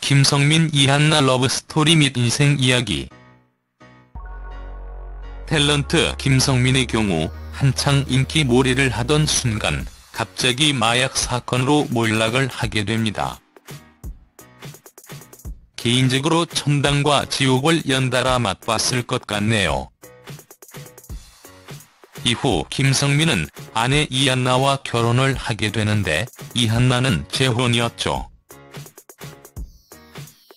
김성민 이한나 러브스토리 및 인생 이야기 탤런트 김성민의 경우 한창 인기 몰이를 하던 순간 갑자기 마약 사건으로 몰락을 하게 됩니다. 개인적으로 천당과 지옥을 연달아 맛봤을 것 같네요. 이후 김성민은 아내 이한나와 결혼을 하게 되는데 이한나는 재혼이었죠.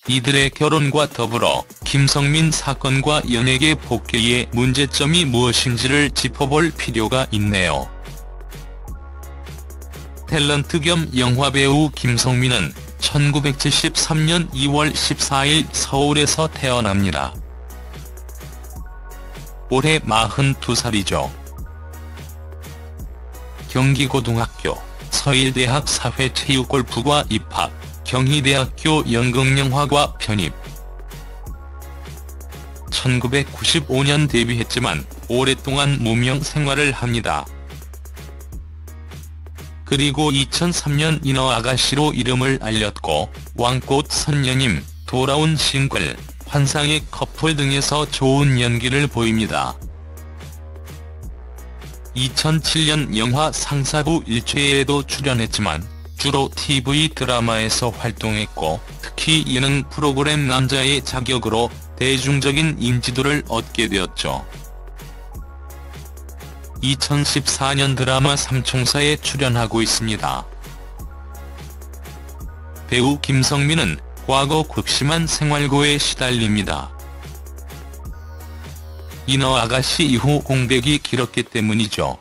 이들의 결혼과 더불어 김성민 사건과 연예계 복귀의 문제점이 무엇인지를 짚어볼 필요가 있네요. 탤런트 겸 영화배우 김성민은 1973년 2월 14일 서울에서 태어납니다. 올해 42살이죠. 경기고등학교, 서일대학 사회체육골프과 입학, 경희대학교 연극영화과 편입 1995년 데뷔했지만 오랫동안 무명 생활을 합니다. 그리고 2003년 인어 아가씨로 이름을 알렸고 왕꽃 선녀님, 돌아온 싱글, 환상의 커플 등에서 좋은 연기를 보입니다. 2007년 영화 상사부 1최에도 출연했지만 주로 TV 드라마에서 활동했고 특히 예능 프로그램 남자의 자격으로 대중적인 인지도를 얻게 되었죠. 2014년 드라마 삼총사에 출연하고 있습니다. 배우 김성민은 과거 극심한 생활고에 시달립니다. 인어 아가씨 이후 공백이 길었기 때문이죠.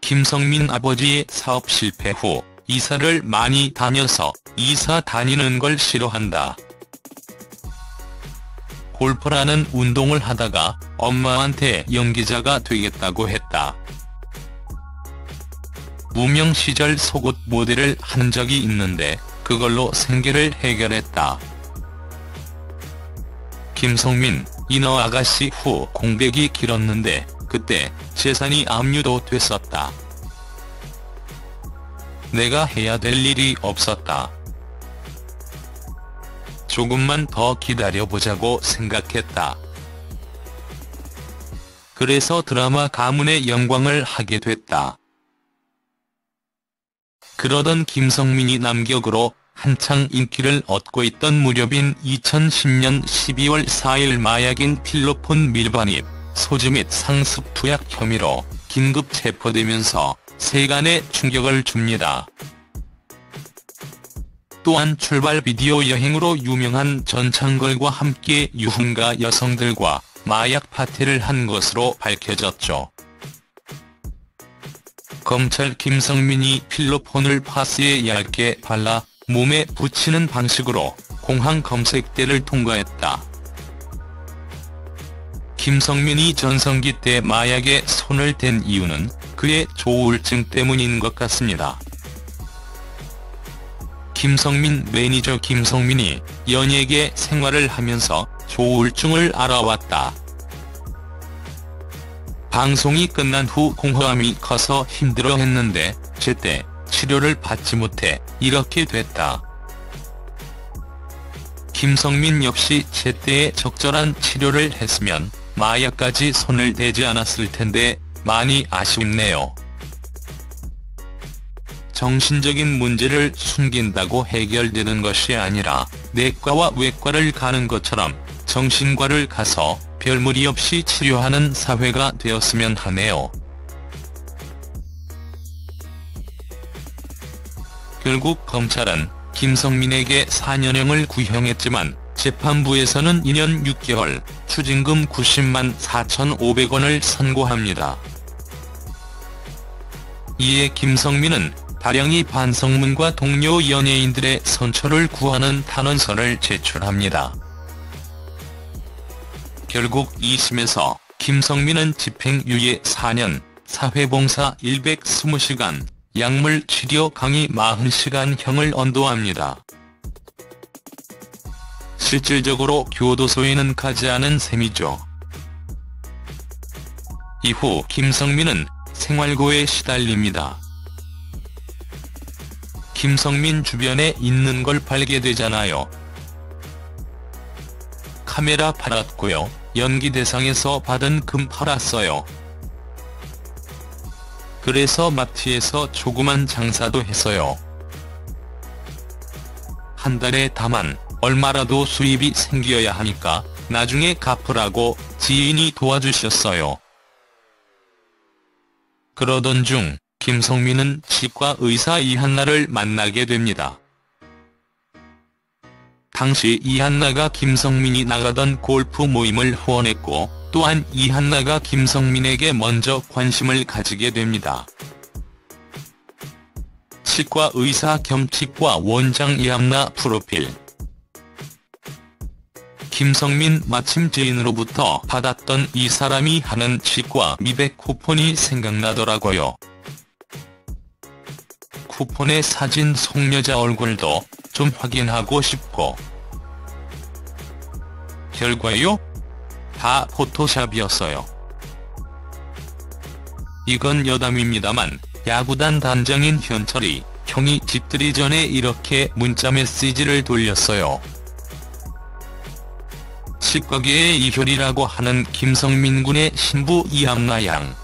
김성민 아버지의 사업 실패 후 이사를 많이 다녀서 이사 다니는 걸 싫어한다. 골프라는 운동을 하다가 엄마한테 연기자가 되겠다고 했다. 무명 시절 속옷 모델을 한 적이 있는데 그걸로 생계를 해결했다. 김성민, 인어 아가씨 후 공백이 길었는데 그때 재산이 압류도 됐었다. 내가 해야 될 일이 없었다. 조금만 더 기다려보자고 생각했다. 그래서 드라마 가문의 영광을 하게 됐다. 그러던 김성민이 남격으로 한창 인기를 얻고 있던 무렵인 2010년 12월 4일 마약인 필로폰 밀반입, 소지 및 상습 투약 혐의로 긴급 체포되면서 세간에 충격을 줍니다. 또한 출발 비디오 여행으로 유명한 전창걸과 함께 유흥가 여성들과 마약 파티를 한 것으로 밝혀졌죠. 검찰 김성민이 필로폰을 파스에 얇게 발라 몸에 붙이는 방식으로 공항 검색대를 통과했다. 김성민이 전성기 때 마약에 손을 댄 이유는 그의 조울증 때문인 것 같습니다. 김성민 매니저 김성민이 연예계 생활을 하면서 조울증을 알아왔다. 방송이 끝난 후 공허함이 커서 힘들어했는데 제때 치료를 받지 못해 이렇게 됐다. 김성민 역시 제때에 적절한 치료를 했으면 마약까지 손을 대지 않았을 텐데 많이 아쉽네요. 정신적인 문제를 숨긴다고 해결되는 것이 아니라 내과와 외과를 가는 것처럼 정신과를 가서 별 무리 없이 치료하는 사회가 되었으면 하네요. 결국 검찰은 김성민에게 4년형을 구형했지만 재판부에서는 2년 6개월, 추징금 90만 4,500원을 선고합니다. 이에 김성민은 다량이 반성문과 동료 연예인들의 선처를 구하는 탄원서를 제출합니다. 결국 2심에서 김성민은 집행유예 4년, 사회봉사 120시간, 약물 치료 강의 40시간형을 언도합니다. 실질적으로 교도소에는 가지 않은 셈이죠. 이후 김성민은 생활고에 시달립니다. 김성민 주변에 있는 걸 발견되잖아요. 카메라 팔았고요. 연기 대상에서 받은 금 팔았어요. 그래서 마트에서 조그만 장사도 했어요. 한 달에 다만 얼마라도 수입이 생겨야 하니까 나중에 갚으라고 지인이 도와주셨어요. 그러던 중 김성민은 치과 의사 이한나를 만나게 됩니다. 당시 이한나가 김성민이 나가던 골프 모임을 후원했고 또한 이한나가 김성민에게 먼저 관심을 가지게 됩니다. 치과 의사 겸 치과 원장 이한나 프로필 김성민 마침 지인으로부터 받았던 이 사람이 하는 치과 미백 쿠폰이 생각나더라고요. 쿠폰에 사진 속 여자 얼굴도 좀 확인하고 싶고. 결과요? 다 포토샵이었어요. 이건 여담입니다만 야구단 단장인 현철이 형이 집들이 전에 이렇게 문자 메시지를 돌렸어요. 치과계의 이효리라고 하는 김성민 군의 신부 이한나 양.